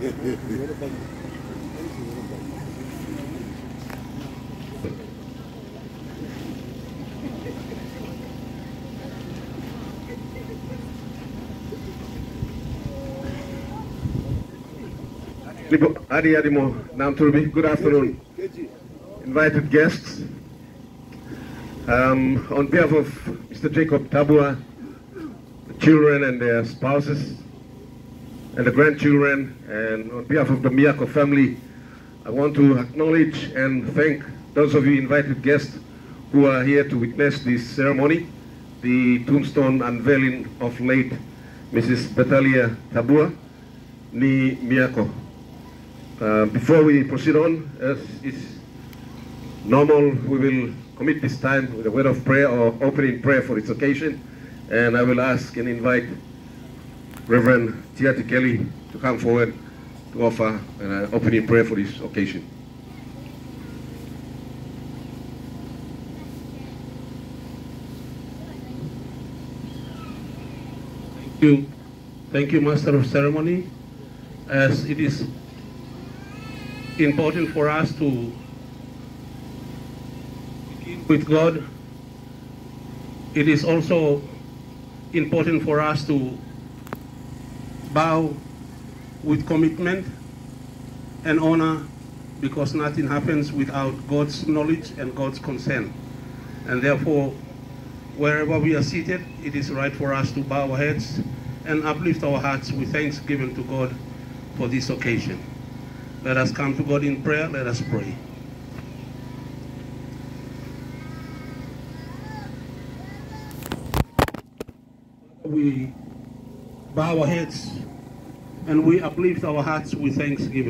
Good afternoon. Invited guests, um, on behalf of Mr. Jacob Tabua, the children and their spouses, and the grandchildren, and on behalf of the Miako family, I want to acknowledge and thank those of you invited guests who are here to witness this ceremony, the tombstone unveiling of late Mrs. Bethalia Tabua, ni Miako. Uh, before we proceed on, as is normal, we will commit this time with a word of prayer or opening prayer for this occasion. And I will ask and invite Reverend Tiati Kelly to come forward to offer an uh, opening prayer for this occasion. Thank you. Thank you, Master of Ceremony. As it is important for us to begin with God, it is also important for us to bow with commitment and honor because nothing happens without God's knowledge and God's consent. And therefore, wherever we are seated, it is right for us to bow our heads and uplift our hearts with thanksgiving to God for this occasion. Let us come to God in prayer. Let us pray. We bow our heads and we uplift our hearts with thanksgiving.